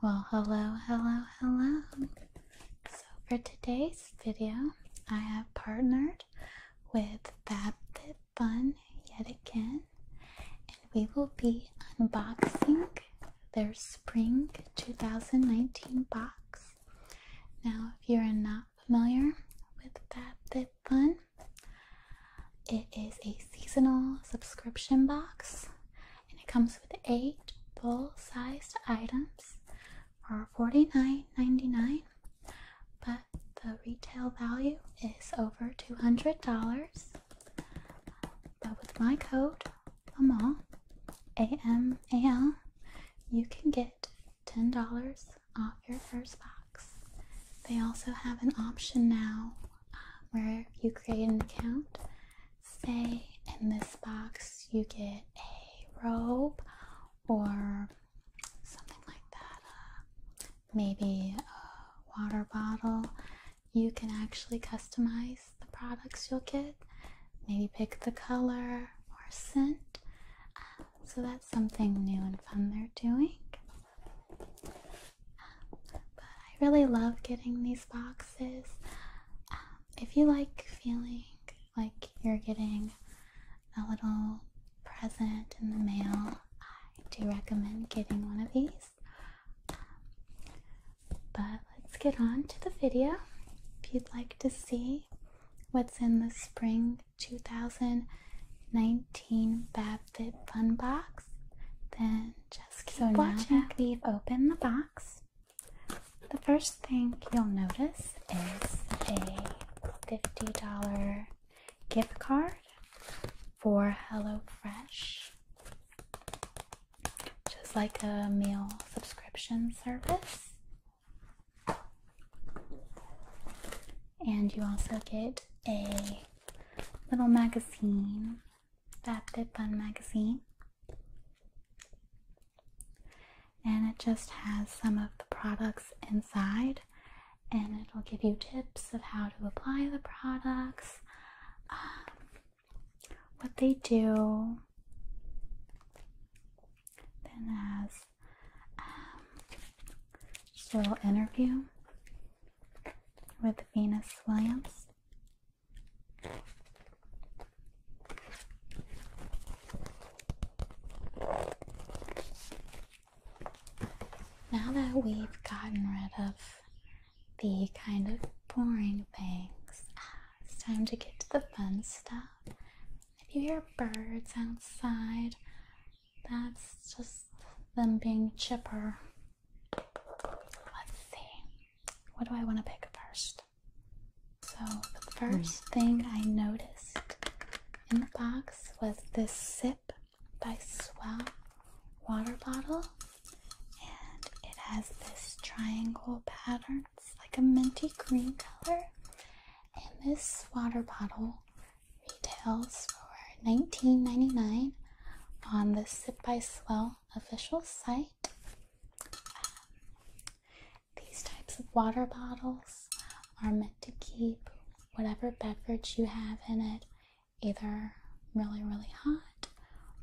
Well, hello, hello, hello. So, for today's video, I have partnered with FabFitFun yet again, and we will be unboxing their spring 2019 box. Now, if you're not familiar with FabFitFun, it is a seasonal subscription box and it comes with eight full sized items for $49.99, but the retail value is over $200. But with my code, AMAL, A-M-A-L, you can get $10 off your first box. They also have an option now uh, where you create an account, say in this box you get a robe or something like that, uh, maybe a water bottle, you can actually customize the products you'll get. Maybe pick the color or scent. So that's something new and fun they're doing. But I really love getting these boxes. If you like feeling like you're getting a little present in the mail, I do recommend getting one of these. But let's get on to the video. If you'd like to see what's in the spring 2019 FabFit Fun box, then just keep so watching. Now we've opened the box, the first thing you'll notice is a $50 gift card for HelloFresh, just like a meal subscription service. And you also get a little magazine, FabFitFun magazine. And it just has some of the products inside, and it'll give you tips of how to apply the products, um, what they do. Then has um, just a little interview with Venus Williams. Now that we've gotten rid of the kind of boring things, ah, it's time to get to the fun stuff. If you hear birds outside, that's just them being chipper. Let's see. What do I want to pick? So, the first thing I noticed in the box was this Sip by Swell water bottle, and it has this triangle pattern. It's like a minty green color, and this water bottle retails for $19.99 on the Sip by Swell official site. Um, these types of water bottles are meant to keep whatever beverage you have in it either really, really hot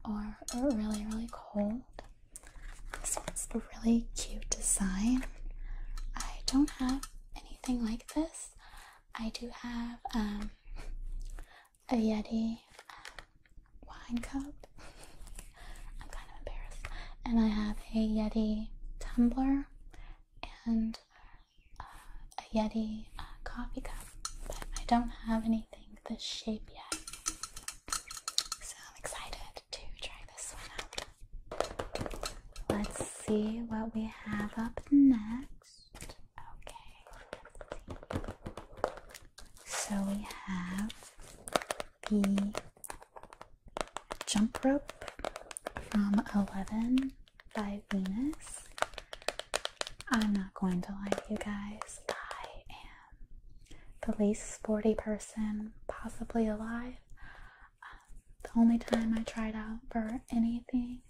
or really, really cold. This one's a really cute design. I don't have anything like this. I do have um, a Yeti um, wine cup. I'm kind of embarrassed. And I have a Yeti tumbler and uh, a Yeti coffee cup. But I don't have anything this shape yet. So I'm excited to try this one out. Let's see what we have up next. Okay. So we have the jump rope from 11 by Venus. I'm not going to lie to you guys. I am the least sporty person possibly alive. Um, the only time I tried out for anything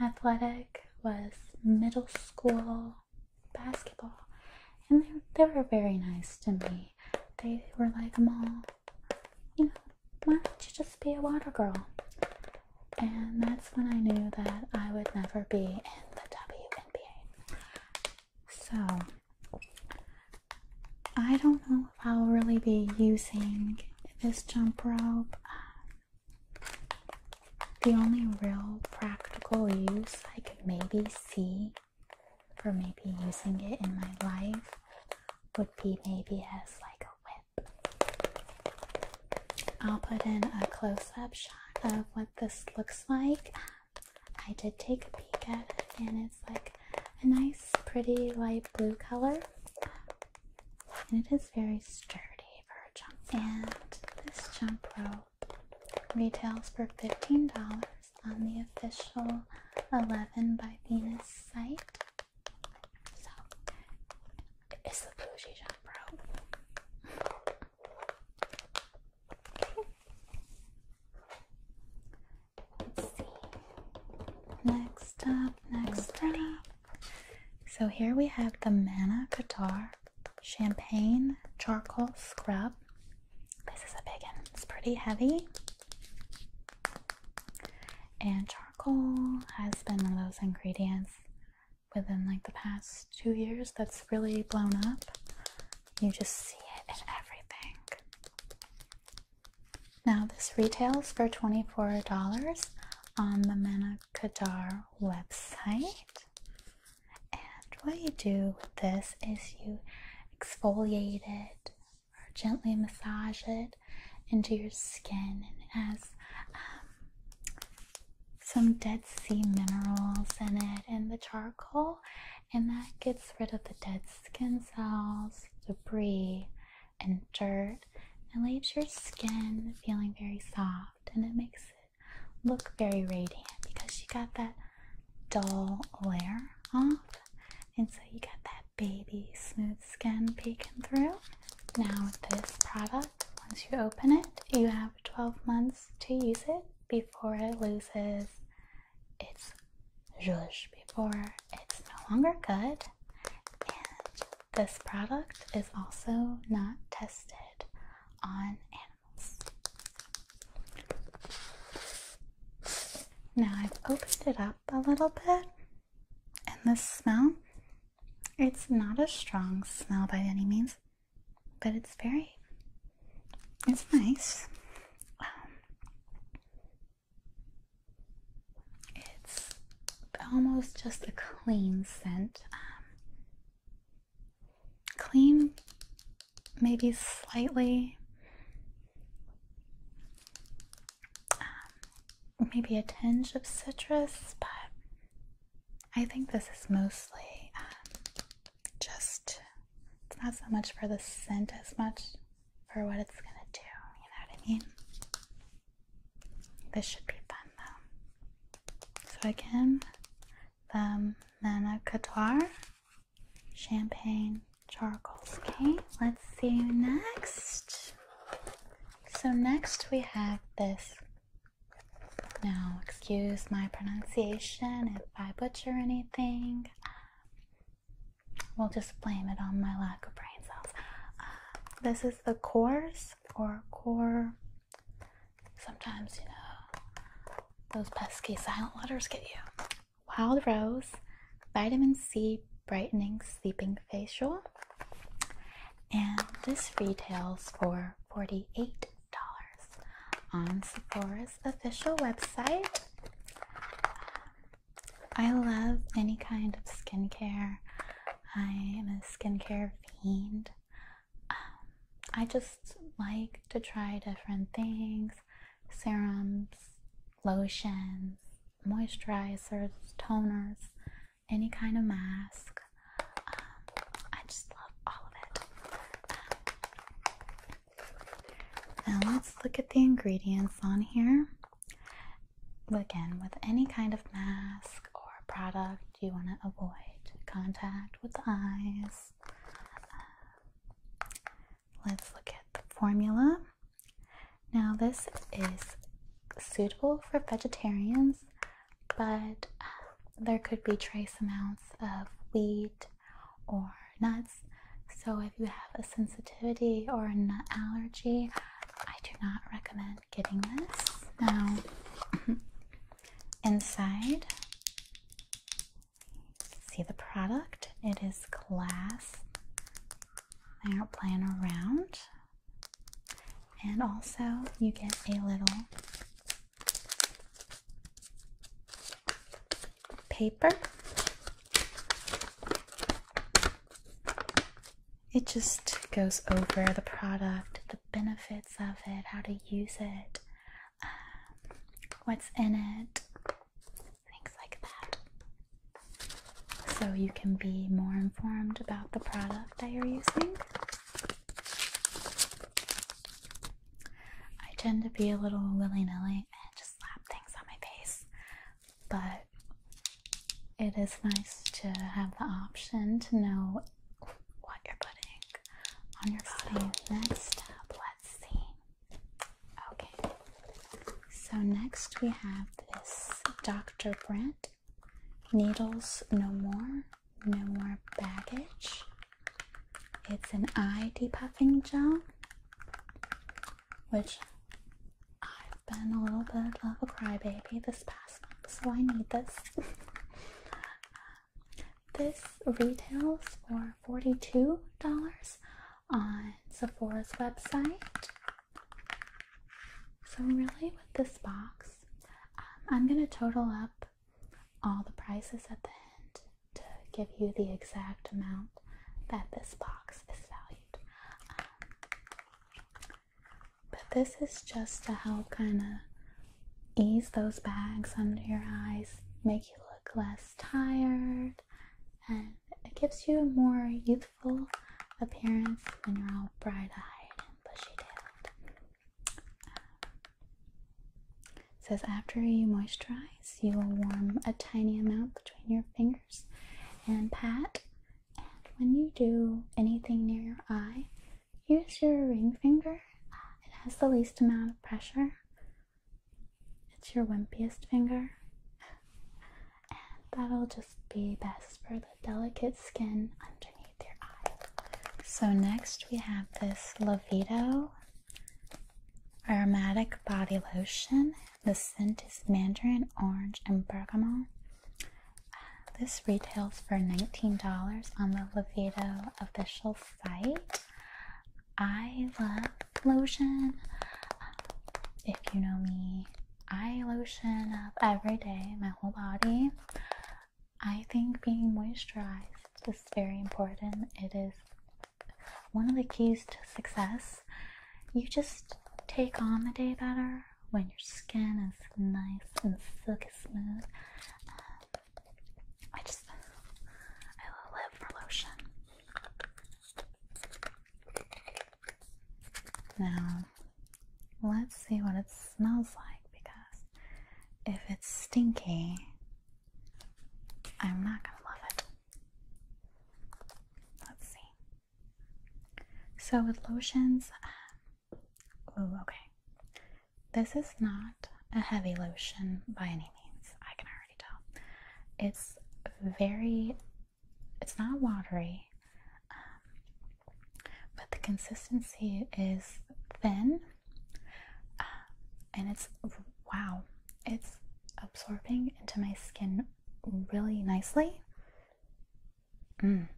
athletic was middle school basketball, and they, they were very nice to me. They were like, Mom, you know, why don't you just be a water girl? And that's when I knew that I would never be in the WNBA. Don't know if I'll really be using this jump rope. Um, the only real practical use I could maybe see for maybe using it in my life would be maybe as like a whip. I'll put in a close-up shot of what this looks like. I did take a peek at it and it's like a nice pretty light blue color and it is very sturdy for a jump rope. and this jump rope retails for $15 on the official 11 by Venus site so it's the bougie jump rope Let's see. Next up, next up. So here we have the Mana Qatar Champagne Charcoal Scrub. This is a big one. It's pretty heavy. And charcoal has been one of those ingredients within like the past two years that's really blown up. You just see it in everything. Now, this retails for $24 on the Manakadar website. And what you do with this is you exfoliate it or gently massage it into your skin, and it has um, some Dead Sea minerals in it and the charcoal, and that gets rid of the dead skin cells, debris, and dirt, and leaves your skin feeling very soft, and it makes it look very radiant because you got that dull layer off, and so you got that baby smooth skin peeking through. Now, with this product, once you open it, you have 12 months to use it before it loses its zhuzh, before it's no longer good. And this product is also not tested on animals. Now I've opened it up a little bit, and the smell, it's not a strong smell by any means, but it's very, it's nice. Um, it's almost just a clean scent. Um, clean, maybe slightly, um, maybe a tinge of citrus, but I think this is mostly not so much for the scent as much for what it's gonna do. You know what I mean? This should be fun though. So again, um, the Mana Qatar Champagne Charcoals. Okay, let's see next. So next we have this. Now, excuse my pronunciation if I butcher anything. We'll just blame it on my lack of brain cells. Uh, this is the Korres or core. Sometimes, you know, those pesky silent letters get you. Wild Rose Vitamin C Brightening Sleeping Facial. And this retails for $48 on Sephora's official website. I love any kind of skincare. I am a skincare fiend. Um, I just like to try different things serums, lotions, moisturizers, toners, any kind of mask. Um, I just love all of it. Now let's look at the ingredients on here. Again, with any kind of mask or product you want to avoid contact with the eyes. Um, let's look at the formula. Now, this is suitable for vegetarians, but um, there could be trace amounts of wheat or nuts. So, if you have a sensitivity or a nut allergy, I do not recommend getting this. Now, inside, see the product, it is glass they aren't playing around. And also, you get a little paper. It just goes over the product, the benefits of it, how to use it, um, what's in it, things like that. So you can be more informed about the product that you're using. I tend to be a little willy nilly and just slap things on my face, but it is nice to have the option to know what you're putting on your body. Next up, let's see. Okay, so next we have this Dr. Brandt Needles No More, No More Baggage. It's an eye depuffing gel, which I've been a little bit of a crybaby this past month, so I need this. this retails for $42 on Sephora's website. So, really, with this box, um, I'm going to total up all the prices at the end to give you the exact amount that this box is valued. Um, but this is just to help kind of ease those bags under your eyes, make you look less tired, and it gives you a more youthful appearance when you're all bright eyed and bushy tailed. It says after you moisturize, you will warm a tiny amount between your fingers and pat. And when you do anything near your eye, use your ring finger. It has the least amount of pressure. It's your wimpiest finger. And that'll just be best for the delicate skin underneath your eye. So next we have this Lavido aromatic body lotion. The scent is mandarin, orange, and bergamot. This retails for $19 on the Lavido official site. I love lotion. If you know me, I lotion up every day, my whole body. I think being moisturized is very important. It is one of the keys to success. You just take on the day better when your skin is nice and silky smooth. Um, I just, I live for lotion. Now, let's see what it smells like because if it's stinky, I'm not gonna love it. Let's see. So, with lotions, oh, okay. This is not a heavy lotion by any means, I can already tell. It's very, it's not watery, um, but the consistency is thin uh, and it's wow, it's absorbing into my skin really nicely. Mm.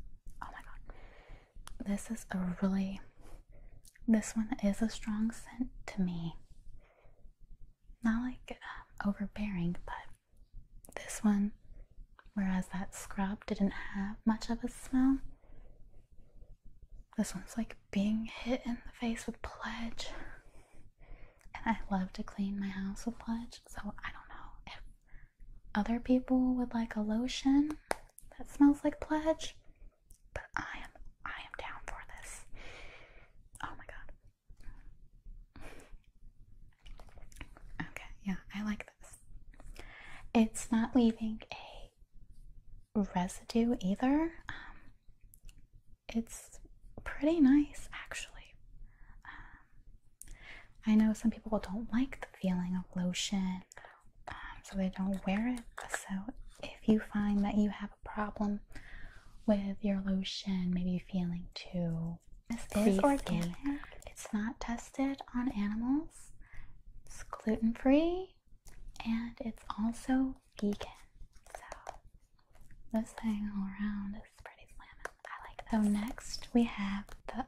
Oh my god, this is a really, this one is a strong scent to me. Not like uh, overbearing, but this one, whereas that scrub didn't have much of a smell, this one's like being hit in the face with pledge. And I love to clean my house with pledge, so I don't know if other people would like a lotion that smells like pledge, but I am down for this. Oh my god. Okay, yeah, I like this. It's not leaving a residue either. Um, it's pretty nice actually. Um, I know some people don't like the feeling of lotion, um, so they don't wear it. So, if you find that you have a problem with your lotion, maybe feeling too this is organic. It's not tested on animals. It's gluten free, and it's also vegan. So this thing all around is pretty slamming. I like So next we have the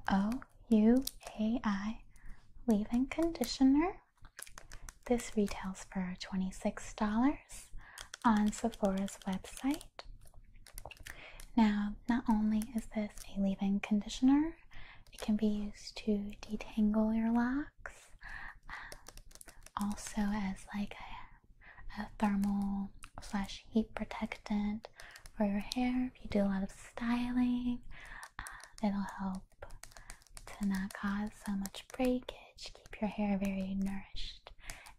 OUAI leave-in conditioner. This retails for $26 on Sephora's website. Now, not only is this a leave-in conditioner, it can be used to detangle your locks, um, also as like a, thermal slash heat protectant for your hair if you do a lot of styling. Uh, it'll help to not cause so much breakage, keep your hair very nourished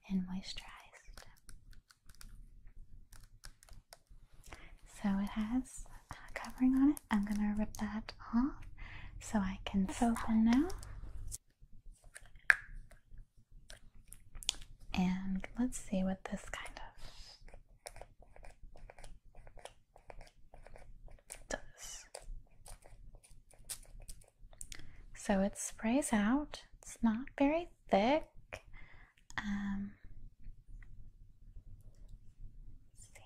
and moisturized. So it has a covering on it. I'm gonna rip that off so I can open now. And let's see what this kind of does. So it sprays out. It's not very thick. Um, see.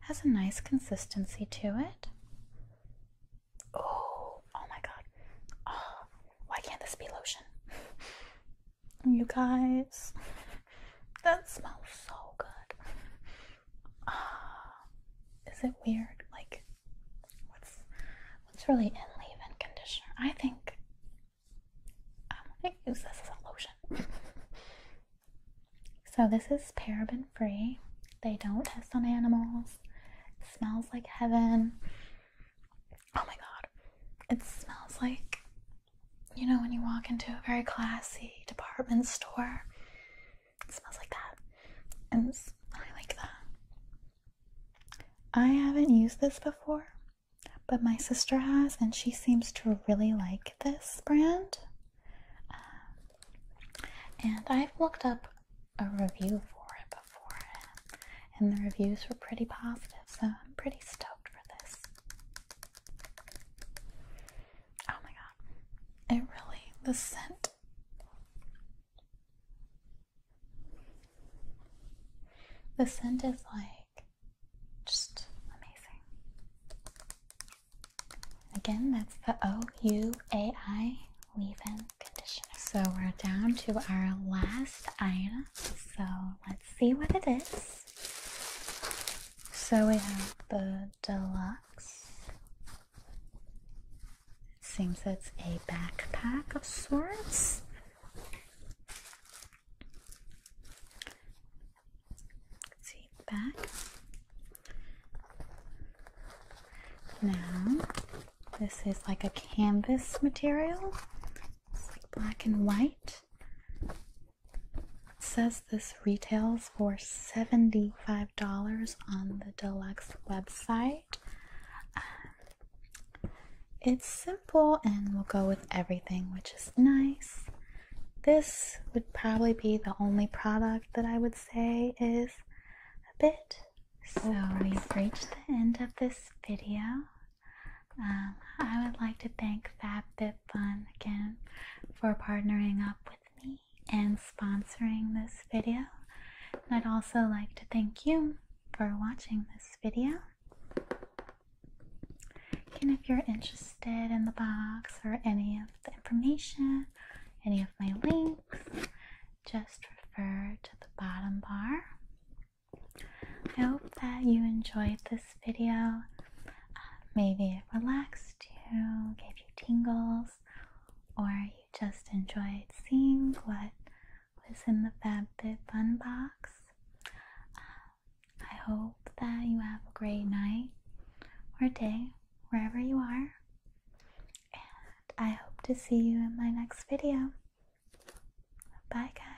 Has a nice consistency to it. Oh, oh my god. Oh, why can't this be lotion? You guys, that smells so good. Ah, is it weird? What's really in leave-in conditioner? I think um, I'm gonna use this as a lotion. so this is paraben free. They don't test on animals. It smells like heaven. Oh my god. It smells like you know when you walk into a very classy department store. It smells like that. And I like that. I haven't used this before, but my sister has, and she seems to really like this brand. Um, and I've looked up a review for it before, and the reviews were pretty positive, so I'm pretty stoked for this. Oh my god. It really, the scent. The scent is like just amazing. Again, that's the O U A I leave in conditioner. So we're down to our last item. So let's see what it is. So we have the Deux Lux. It seems it's a backpack of sorts. see the back. Now, this is like a canvas material. It's like black and white. It says this retails for $75 on the Deux Lux website. Um, it's simple and will go with everything, which is nice. This would probably be the only product that I would say is a bit. So we've reached the end of this video. Um, I would like to thank FabFitFun again for partnering up with me and sponsoring this video. And I'd also like to thank you for watching this video. And if you're interested in the box or any of the information, any of my links, just refer to the bottom bar. I hope that you enjoyed this video. Maybe it relaxed you, gave you tingles, or you just enjoyed seeing what was in the FabFitFun box. Uh, I hope that you have a great night or day wherever you are. And I hope to see you in my next video. Bye, guys.